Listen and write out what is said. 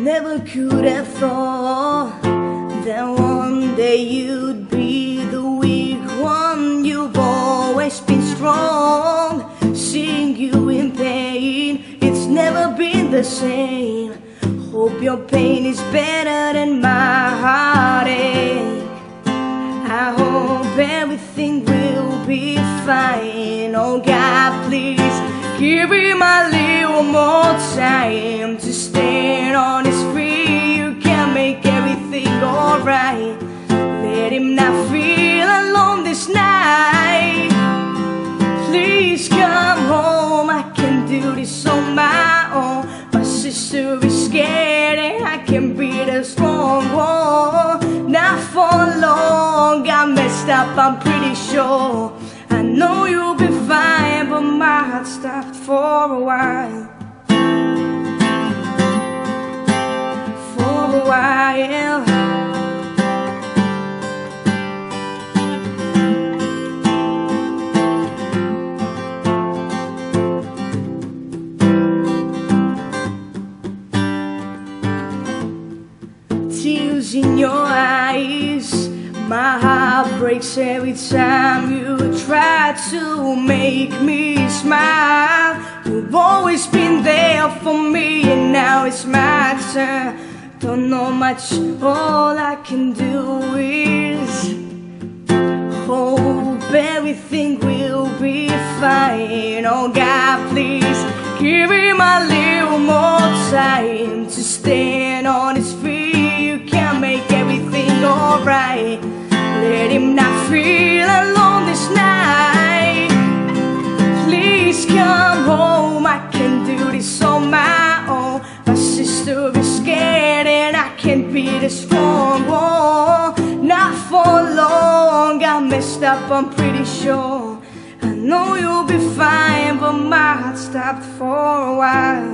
Never could have thought that one day you'd be the weak one. You've always been strong, seeing you in pain. It's never been the same. Hope your pain is better than my heartache. I hope everything will be fine. Oh God, please give me my little more time to stay. Let Him not feel alone this night. Please come home. I can do this on my own. My sister is scared and I can be the strong one. Not for long. I messed up, I'm pretty sure. I know you'll be fine, but my heart stopped for a while. For a while. Tears in your eyes. My heart breaks every time you try to make me smile. You've always been there for me, and now it's my turn. Don't know much, all I can do is hope everything will be fine. Oh God, please give me my little more time to stand on His feet. Let Him not feel alone this night. Please come home. I can do this on my own. My sister is scared, and I can't be the strong one. Not for long. I messed up, I'm pretty sure. I know you'll be fine, but my heart stopped for a while.